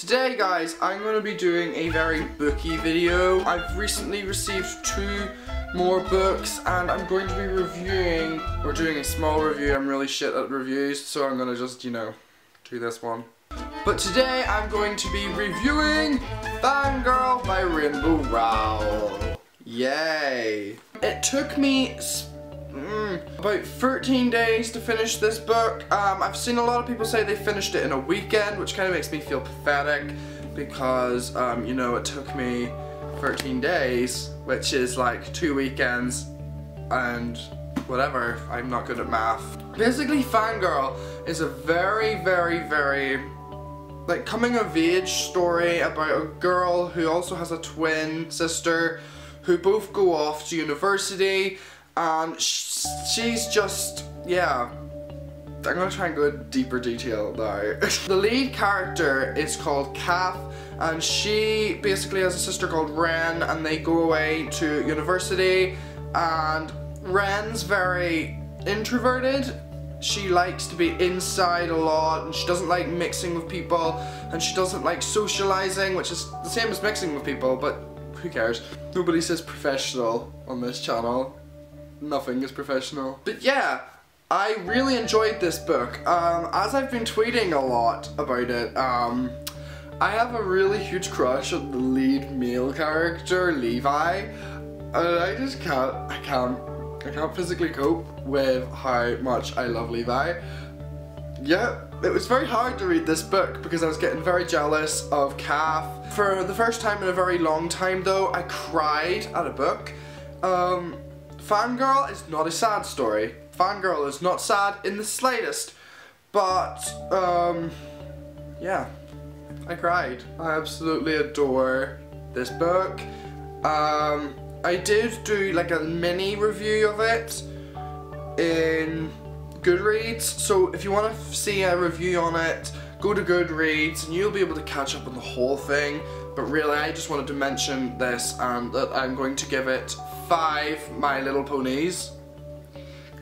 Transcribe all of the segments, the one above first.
Today guys, I'm going to be doing a very booky video. I've recently received two more books and I'm going to be reviewing, or doing a small review, I'm really shit at reviews, so I'm going to just, you know, do this one. But today I'm going to be reviewing Fangirl by Rainbow Rowell. Yay! It took me mm, about 13 days to finish this book. Um, I've seen a lot of people say they finished it in a weekend, which kind of makes me feel pathetic because, um, you know, it took me 13 days, which is like two weekends and whatever, I'm not good at math. Basically, Fangirl is a very, very, very like coming of age story about a girl who also has a twin sister who both go off to university Um, and she's just, yeah, I'm gonna try and go into deeper detail now. the lead character is called Cath and she basically has a sister called Wren and they go away to university and Wren's very introverted. She likes to be inside a lot and she doesn't like mixing with people and she doesn't like socializing which is the same as mixing with people but who cares? Nobody says professional on this channel nothing is professional but yeah I really enjoyed this book um, as I've been tweeting a lot about it um, I have a really huge crush on the lead male character Levi and I just can't I can't I can't physically cope with how much I love Levi. Yeah, it was very hard to read this book because I was getting very jealous of Cath. For the first time in a very long time though, I cried at a book. Um, Fangirl is not a sad story. Fangirl is not sad in the slightest. But, um, yeah, I cried. I absolutely adore this book. Um, I did do like a mini review of it in Goodreads, so if you want to see a review on it, go to Goodreads and you'll be able to catch up on the whole thing. But really, I just wanted to mention this and that I'm going to give it five My Little Ponies.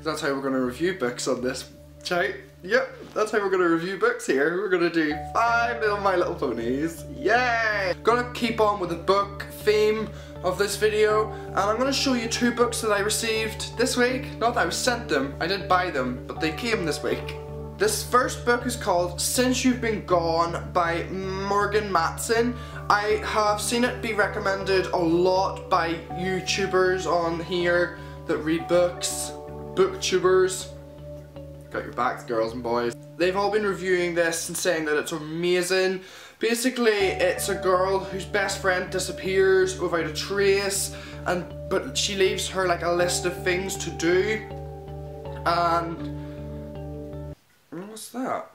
That's how we're going to review books on this chat. Yep, that's how we're going to review books here. We're going to do five little My Little Ponies. Yay! Gonna keep on with the book theme of this video and I'm going to show you two books that I received this week. Not that I sent them, I did buy them, but they came this week. This first book is called Since You've Been Gone by Morgan Matson. I have seen it be recommended a lot by YouTubers on here that read books, booktubers. Got your backs girls and boys. They've all been reviewing this and saying that it's amazing. Basically, it's a girl whose best friend disappears without a trace, and but she leaves her like a list of things to do. And what's that?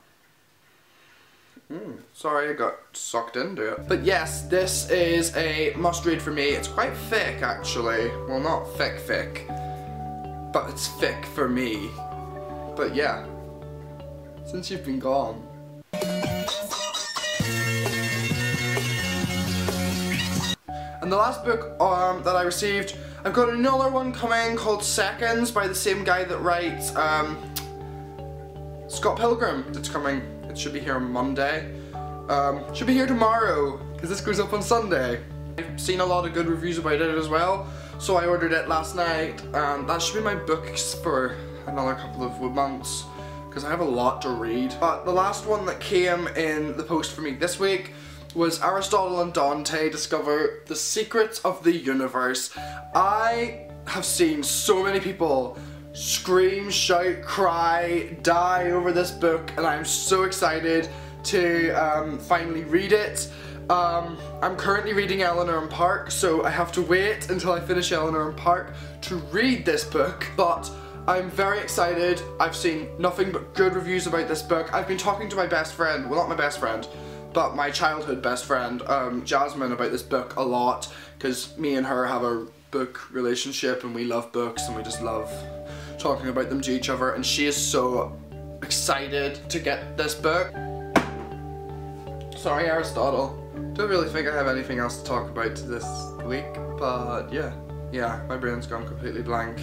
Mm, sorry, I got sucked into it. But yes, this is a must read for me. It's quite thick, actually. Well, not thick, thick, but it's thick for me. But yeah, since you've been gone. And the last book um, that I received, I've got another one coming called Seconds by the same guy that writes um, Scott Pilgrim. It's coming. It should be here on Monday. Um, should be here tomorrow because this goes up on Sunday. I've seen a lot of good reviews about it as well, so I ordered it last night, and that should be my books for another couple of months because I have a lot to read. But the last one that came in the post for me this week was Aristotle and Dante discover the secrets of the universe. I have seen so many people scream, shout, cry, die over this book and I'm so excited to um, finally read it. Um, I'm currently reading Eleanor and Park, so I have to wait until I finish Eleanor and Park to read this book, but I'm very excited. I've seen nothing but good reviews about this book. I've been talking to my best friend, well not my best friend, but my childhood best friend, um, Jasmine, about this book a lot because me and her have a book relationship and we love books and we just love talking about them to each other and she is so excited to get this book. Sorry Aristotle. Don't really think I have anything else to talk about this week, but yeah. Yeah, my brain's gone completely blank.